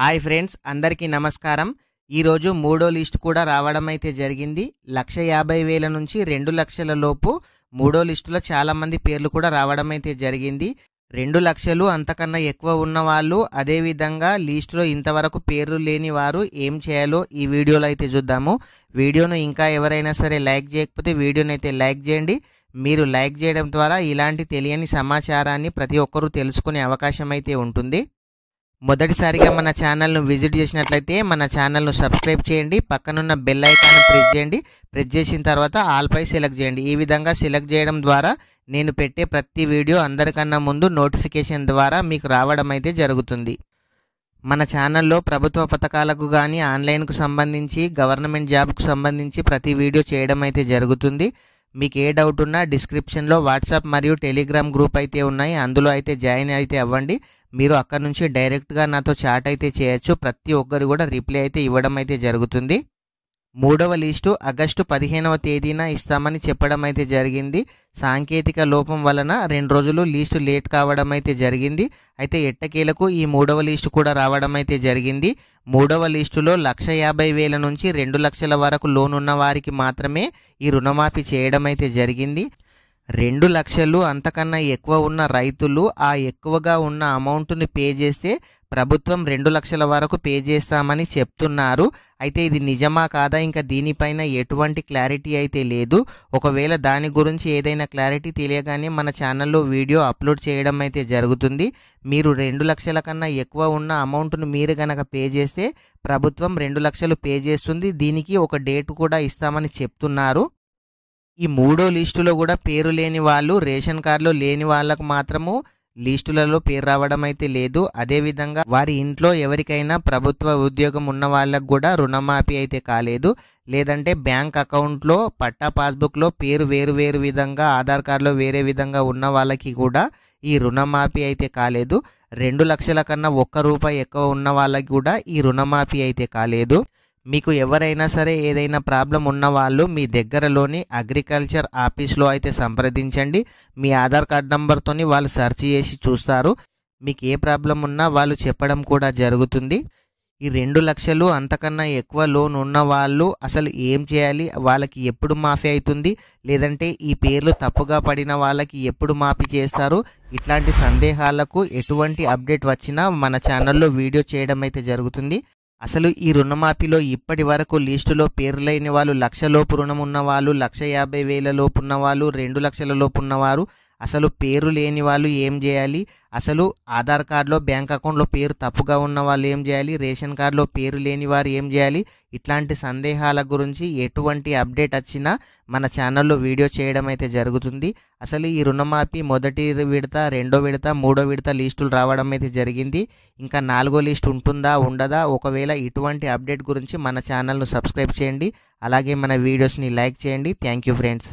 Hi friends అందరికీ నమస్కారం. ఈరోజు మూడో లిస్ట్ కూడా రావడం అయితే జరిగింది. లక్ష యాభై వేల నుంచి రెండు లక్షల లోపు మూడో లిస్టులో చాలామంది పేర్లు కూడా రావడం అయితే జరిగింది. రెండు లక్షలు అంతకన్నా ఎక్కువ ఉన్న వాళ్ళు అదేవిధంగా లిస్టులో ఇంతవరకు పేర్లు లేని వారు ఏం చేయాలో ఈ వీడియోలో అయితే చూద్దాము. వీడియోను ఇంకా ఎవరైనా సరే లైక్ చేయకపోతే వీడియోని అయితే లైక్ చేయండి. మీరు లైక్ చేయడం ద్వారా ఇలాంటి తెలియని సమాచారాన్ని ప్రతి ఒక్కరూ తెలుసుకునే అవకాశం అయితే ఉంటుంది. మొదటిసారిగా మన ఛానల్ను విజిట్ చేసినట్లయితే మన ఛానల్ను సబ్స్క్రైబ్ చేయండి పక్కనున్న బెల్ ఐకాన్ ప్రెస్ చేయండి. ప్రెస్ చేసిన తర్వాత ఆల్పై సెలెక్ట్ చేయండి. ఈ విధంగా సెలెక్ట్ చేయడం ద్వారా నేను పెట్టే ప్రతి వీడియో అందరికన్నా ముందు నోటిఫికేషన్ ద్వారా మీకు రావడం అయితే జరుగుతుంది. మన ఛానల్లో ప్రభుత్వ పథకాలకు కానీ ఆన్లైన్కు సంబంధించి గవర్నమెంట్ జాబ్కు సంబంధించి ప్రతి వీడియో చేయడం అయితే జరుగుతుంది. మీకు ఏ డౌట్ ఉన్నా డిస్క్రిప్షన్లో వాట్సాప్ మరియు టెలిగ్రామ్ గ్రూప్ అయితే ఉన్నాయి. అందులో అయితే జాయిన్ అయితే అవ్వండి. మీరు అక్కడ నుంచి డైరెక్ట్గా నాతో చాట్ అయితే చేయొచ్చు. ప్రతి ఒక్కరు కూడా రిప్లై అయితే ఇవ్వడం అయితే జరుగుతుంది. మూడవ లిస్టు ఆగస్టు పదిహేనవ తేదీన ఇస్తామని చెప్పడం అయితే జరిగింది. సాంకేతిక లోపం వలన రెండు రోజులు లీస్టు లేట్ కావడం అయితే జరిగింది. అయితే ఎట్టకేలకు ఈ మూడవ లిస్టు కూడా రావడం అయితే జరిగింది. మూడవ లిస్టులో లక్ష యాభై వేల నుంచి రెండు లక్షల వరకు లోన్ ఉన్న వారికి మాత్రమే ఈ రుణమాఫీ చేయడం అయితే జరిగింది. రెండు లక్షలు అంతకన్నా ఎక్కువ ఉన్న రైతులు ఆ ఎక్కువగా ఉన్న అమౌంట్ని పే చేస్తే ప్రభుత్వం రెండు లక్షల వరకు పే చేస్తామని చెప్తున్నారు. అయితే ఇది నిజమా కాదా? ఇంకా దీనిపైన ఎటువంటి క్లారిటీ అయితే లేదు. ఒకవేళ దాని గురించి ఏదైనా క్లారిటీ తెలియగానే మన ఛానల్లో వీడియో అప్లోడ్ చేయడం అయితే జరుగుతుంది. మీరు రెండు లక్షల కన్నా ఎక్కువ ఉన్న అమౌంట్ను మీరు కనుక పే చేస్తే ప్రభుత్వం రెండు లక్షలు పే చేస్తుంది. దీనికి ఒక డేట్ కూడా ఇస్తామని చెప్తున్నారు. ఈ మూడో లిస్టులో కూడా పేరు లేని వాళ్ళు రేషన్ కార్డులో లేని వాళ్ళకు మాత్రము లిస్టులలో పేరు రావడం అయితే లేదు. అదేవిధంగా వారి ఇంట్లో ఎవరికైనా ప్రభుత్వ ఉద్యోగం ఉన్న వాళ్ళకు కూడా రుణమాఫీ అయితే కాలేదు. లేదంటే బ్యాంక్ అకౌంట్లో పట్టా పాస్బుక్లో పేరు వేరు వేరు విధంగా ఆధార్ కార్డులో వేరే విధంగా ఉన్న వాళ్ళకి కూడా ఈ రుణమాఫీ అయితే కాలేదు. రెండు లక్షల కన్నా ఒక్క రూపాయి ఎక్కువ ఉన్న వాళ్ళకి కూడా ఈ రుణమాఫీ అయితే కాలేదు. మీకు ఎవరైనా సరే ఏదైనా ప్రాబ్లం ఉన్న వాళ్ళు మీ దగ్గరలోని అగ్రికల్చర్ ఆఫీస్లో అయితే సంప్రదించండి. మీ ఆధార్ కార్డ్ నంబర్తోని వాళ్ళు సెర్చ్ చేసి చూస్తారు. మీకు ఏ ప్రాబ్లం ఉన్నా వాళ్ళు చెప్పడం కూడా జరుగుతుంది. ఈ రెండు లక్షలు అంతకన్నా ఎక్కువ లోన్ ఉన్న వాళ్ళు అసలు ఏం చేయాలి? వాళ్ళకి ఎప్పుడు మాఫీ అవుతుంది లేదంటే ఈ పేర్లు తప్పుగా పడిన వాళ్ళకి ఎప్పుడు మాఫీ చేస్తారు? ఇట్లాంటి సందేహాలకు ఎటువంటి అప్డేట్ వచ్చినా మన ఛానల్లో వీడియో చేయడం అయితే జరుగుతుంది. అసలు ఈ రుణమాఫీలో ఇప్పటి వరకు లిస్టులో పేరు లేని వాళ్ళు లక్ష లోపు రుణం ఉన్నవాళ్ళు లక్ష యాభై వేల లోపు ఉన్నవాళ్ళు రెండు లక్షల లోపు ఉన్నవారు. అసలు పేరు లేని వాళ్ళు ఏం చేయాలి? అసలు ఆధార్ కార్డులో బ్యాంక్ అకౌంట్లో పేరు తప్పుగా ఉన్న వాళ్ళు ఏం చేయాలి? రేషన్ కార్డులో పేరు లేని వారు ఏం చేయాలి? ఇట్లాంటి సందేహాల గురించి ఎటువంటి అప్డేట్ వచ్చినా మన ఛానల్లో వీడియో చేయడం అయితే జరుగుతుంది. అసలు ఈ రుణమాఫీ మొదటి విడత రెండో విడత మూడో విడత లిస్టులు రావడం అయితే జరిగింది. ఇంకా నాలుగో లిస్ట్ ఉంటుందా ఉండదా? ఒకవేళ ఇటువంటి అప్డేట్ గురించి మన ఛానల్ను సబ్స్క్రైబ్ చేయండి. అలాగే మన వీడియోస్ని లైక్ చేయండి. Thank you friends.